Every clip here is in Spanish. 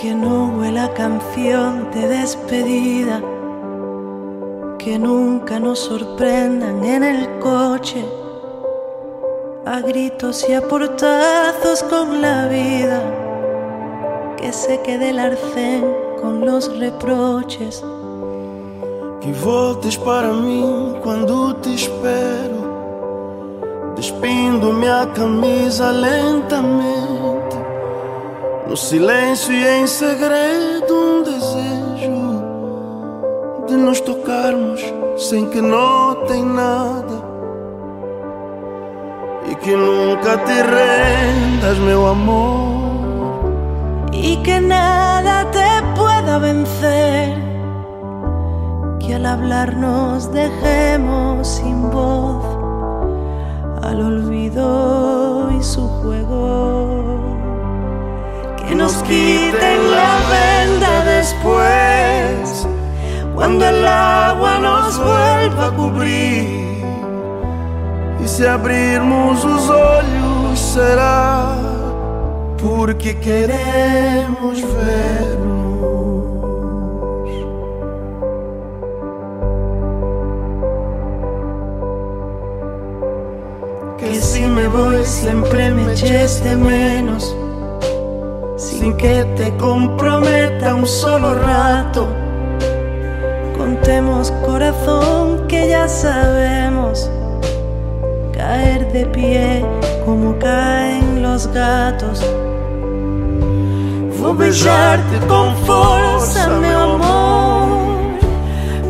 que no huela canción de despedida, que nunca nos sorprendan en el coche, a gritos y a portazos con la vida, que se quede el arcén con los reproches. Que voltes para mim quando te espero, despindo minha camisa lentamente. No silêncio e em segredo, um desejo de nos tocarmos sem que notem nada. E que nunca te rendas, meu amor. Y que nada te pueda vencer, que al hablarnos dejemos sin voz nos quiten la venda después, cuando el agua nos vuelva a cubrir. E se abrirmos os olhos, será porque queremos ver-nos. Que si me voy siempre me eches de menos, sin que te comprometa un solo rato. Contemos corazón que ya sabemos caer de pie como caen los gatos. Vou beijar-te com força, meu amor,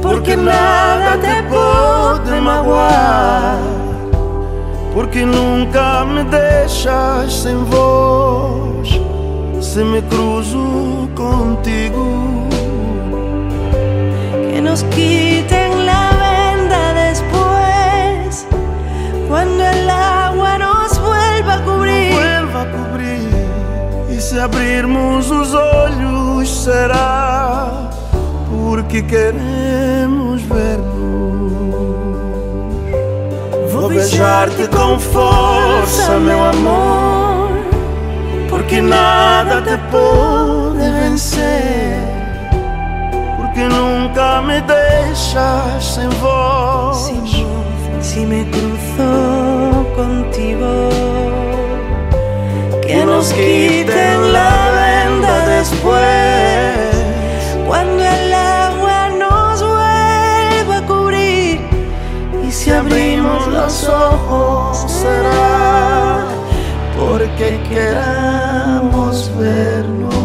porque nada te pode magoar. Porque nunca me deixas sem voz Se me cruzo contigo. Que nos quiten la venda después, cuando el agua nos vuelva a cubrir. Vuelva a cobrir E se abrirmos os olhos será Porque queremos ver-nos. Vou beijar-te com força, meu amor Porque nada te pode vencer Porque nunca me deixas sem voz Sin voz, si me cruzo contigo, que nos quiten la venda después, cuando el agua nos vuelva a cubrir. Y si abrimos los ojos será Porque queramos vernos